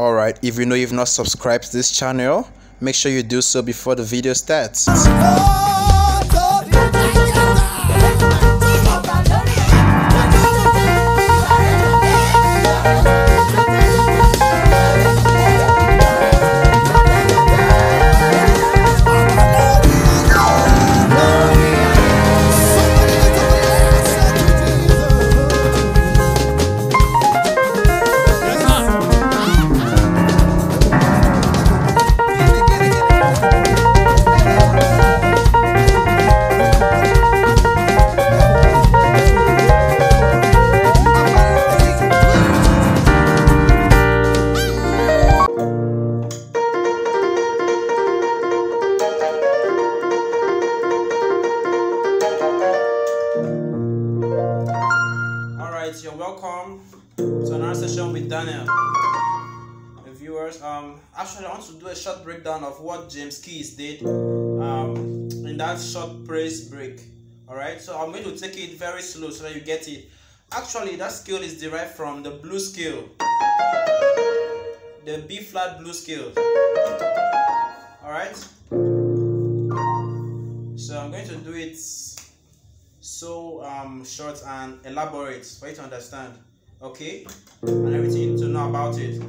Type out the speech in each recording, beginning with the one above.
Alright, if you know you've not subscribed to this channel, make sure you do so before the video starts. Welcome to another session with Daniel. The viewers, um, actually, I want to do a short breakdown of what James Keys did um, in that short praise break. Alright, so I'm going to take it very slow so that you get it. Actually, that scale is derived from the blue scale, the B flat blue scale. Alright, so I'm going to do it so um short and elaborate for you to understand okay? And everything you need to know about it.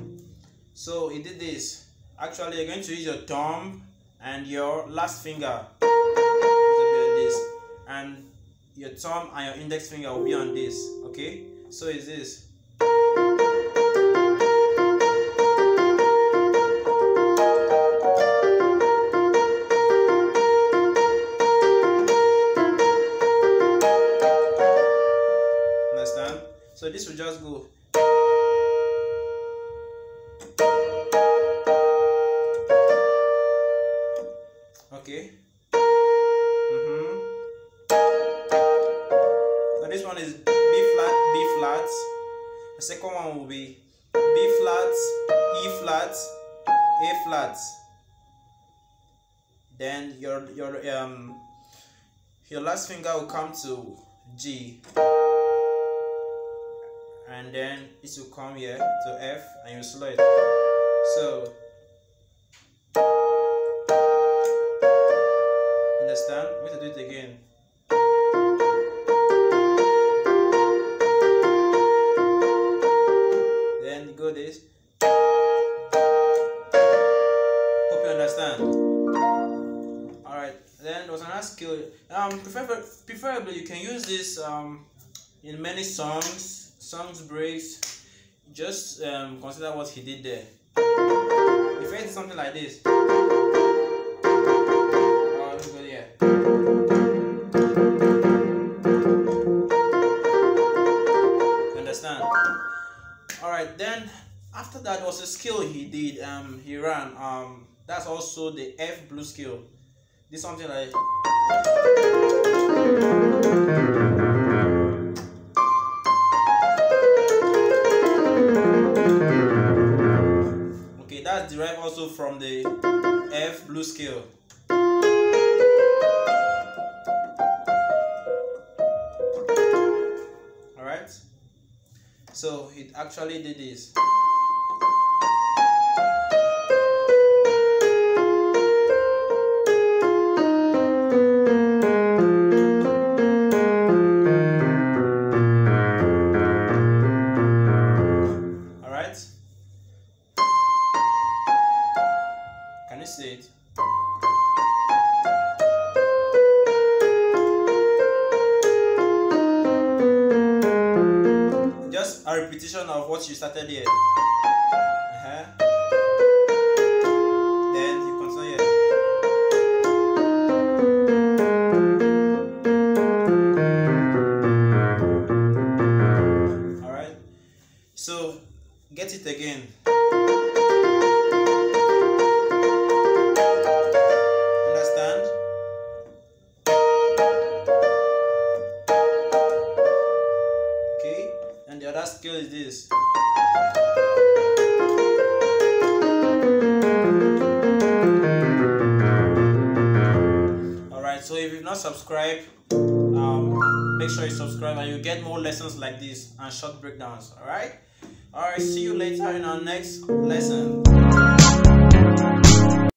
So he did this. Actually you're going to use your thumb and your last finger. To be this and your thumb and your index finger will be on this. Okay? So is this this will just go. Okay. Mm-hmm. so this one is b flat b flat the second one will be b flat e flat a flat then your your um your last finger will come to g and then it will come here to F and you slow it. So understand? We have to do it again. Then go this. Hope you understand. Alright, then there was another skill. Um prefer preferably you can use this um in many songs songs breaks just um, consider what he did there. If I did something like this oh, let me go there. understand? All right then after that was a skill he did um he ran um that's also the f blue scale. This something like that's derived also from the F blue scale. Alright? So it actually did this. A repetition of what you started here. Uh-huh. Then you continue here. Alright? So, get it again. Is this. Alright, so if you've not subscribed, um, make sure you subscribe and you get more lessons like this and short breakdowns. Alright, Alright, see you later in our next lesson.